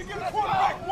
Get the quarterback!